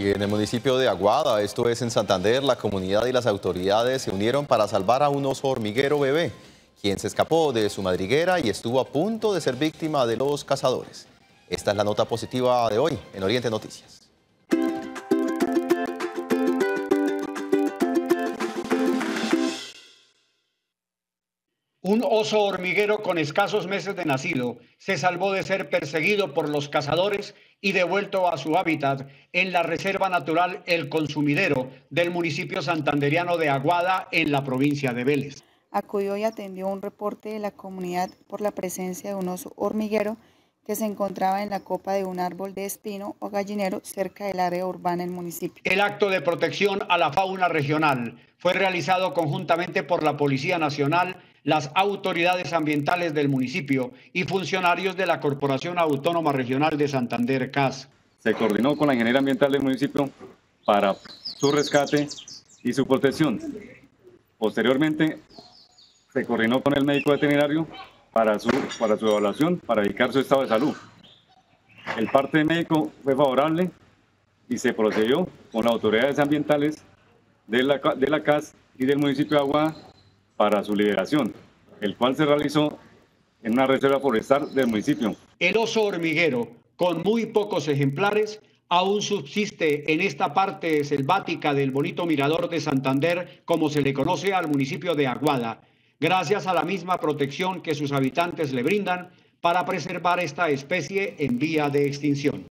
Y en el municipio de Aguada, esto es en Santander, la comunidad y las autoridades se unieron para salvar a un oso hormiguero bebé, quien se escapó de su madriguera y estuvo a punto de ser víctima de los cazadores. Esta es la nota positiva de hoy en Oriente Noticias. Un oso hormiguero con escasos meses de nacido se salvó de ser perseguido por los cazadores y devuelto a su hábitat en la Reserva Natural El Consumidero del municipio santanderiano de Aguada en la provincia de Vélez. Acudió y atendió un reporte de la comunidad por la presencia de un oso hormiguero que se encontraba en la copa de un árbol de espino o gallinero cerca del área urbana del municipio. El acto de protección a la fauna regional fue realizado conjuntamente por la Policía Nacional las autoridades ambientales del municipio y funcionarios de la Corporación Autónoma Regional de Santander, CAS. Se coordinó con la ingeniería ambiental del municipio para su rescate y su protección. Posteriormente, se coordinó con el médico veterinario para su, para su evaluación, para indicar su estado de salud. El parte médico fue favorable y se procedió con las autoridades ambientales de la, de la CAS y del municipio de Agua para su liberación, el cual se realizó en una reserva forestal del municipio. El oso hormiguero, con muy pocos ejemplares, aún subsiste en esta parte selvática del bonito mirador de Santander, como se le conoce al municipio de Aguada, gracias a la misma protección que sus habitantes le brindan para preservar esta especie en vía de extinción.